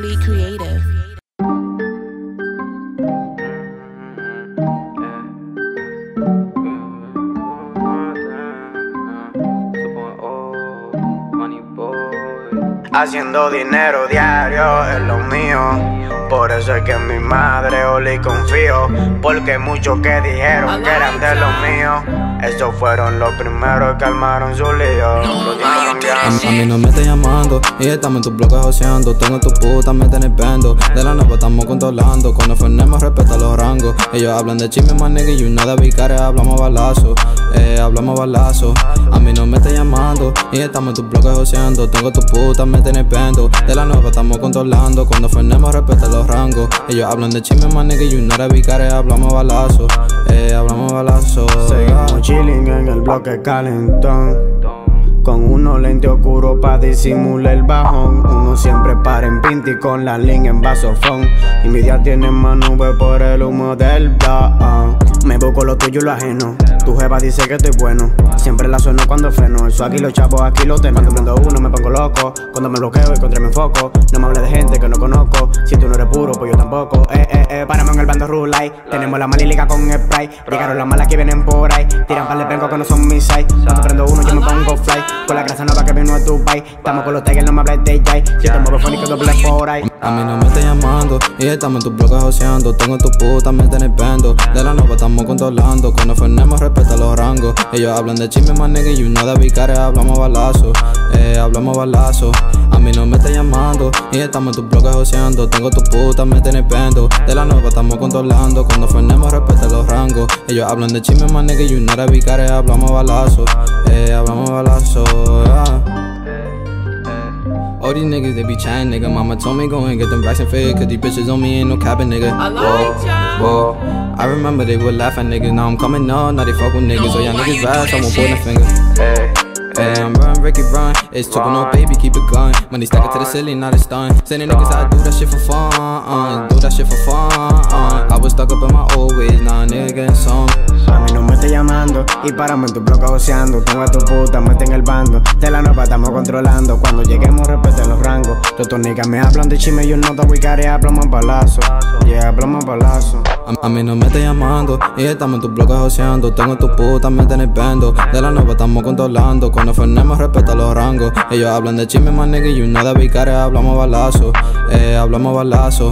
Creatively creative. Haciendo dinero diario es lo mío. Por eso es que en mi madre Oli confío. Porque muchos que dijeron que eran de los míos. Esos fueron los primeros que armaron su lío. A, mí no me está llamando y estamos en tu bloque joseando. Tengo tu puta, me tenés pendo. De la nueva estamos controlando. Cuando frenemos, respeta los rangos. Ellos hablan de chisme, más nigga, y una de vicare hablamos balazo. Eh, hablamos balazo. A mí no me está llamando y estamos en tu bloque joseando. Tengo tu puta, me tenés pendo. De la nueva estamos controlando. Cuando frenemos, respeta los rangos. Ellos hablan de chisme, más nigga, y de vicare hablamos balazo. Eh, hablamos balazo. Seguimos chilling en el bloque calentón. Con uno lente oscuro pa' disimular el bajón Uno siempre para en pinti con la link en vasofón Y mi día tiene más nube por el humo del blog Me busco lo tuyo y lo ajeno Tu jeva dice que estoy bueno. Siempre la sueno cuando freno. Eso aquí los chavos, aquí los tengo Cuando prendo uno me pongo loco. Cuando me bloqueo y contra mi foco No me hable de gente que no conozco. Si tú no eres puro, pues yo tampoco. Eh, eh, eh, paramos en el bando rulay. Tenemos la malilica con spray Llegaron las malas que vienen por ahí. Tiran para el vengo que no son mis size. Cuando prendo uno yo me pongo Estamos con los tigers, no me hables de Jay. Si te muevo fónico, doble por ahí. A mí no me está llamando Y estamos en tu bloque joseando. Tengo tu puta, me tenés pendo. De la nueva estamos controlando. Cuando frenemos, respeta los rangos. Ellos hablan de chisme, más nigga Y una de vicare hablamos balazo Eh, hablamos balazo. A mí no me está llamando Y estamos en tu bloque joseando. Tengo tu puta, me tenés pendo. De la nueva estamos controlando. Cuando frenemos, respeta los rangos. Ellos hablan de chisme, más nigga Y una de vicare hablamos balazo Eh, hablamos balazo all these niggas, they be chatting, nigga. Mama told me go and get them racks and fit, cause these bitches on me ain't no capping, nigga. I like whoa, whoa. I remember they would laugh at niggas, now I'm coming on, now they fuck with niggas. So y'all niggas bad, so I'm point a finger. Hey. Hey, I'm run, Ricky run. It's talking no baby, keep it going. Money stack it to the ceiling, not a stun. Sending niggas I do that shit for fun, uh, do that shit for fun. Uh. I was stuck up in my old ways, now nigga getting some. A mí no me está llamando y paramos en tu bloque goceando. Tengo a tu puta, mete en el bando. De la nueva estamos controlando. Cuando lleguemos, Todos tus niggas me hablan de chisme, yo no te voy hablamos palazo. Yeah, hablamos palazo. A, mí no me está llamando y estamos en tu bloque joseando. Tengo tu puta, me tenés pendo. De la nueva estamos controlando. Cuando frenemos, respeta los rangos. Ellos hablan de chisme, más nigga, y una de vicare hablamos balazo. Eh, hablamos balazo.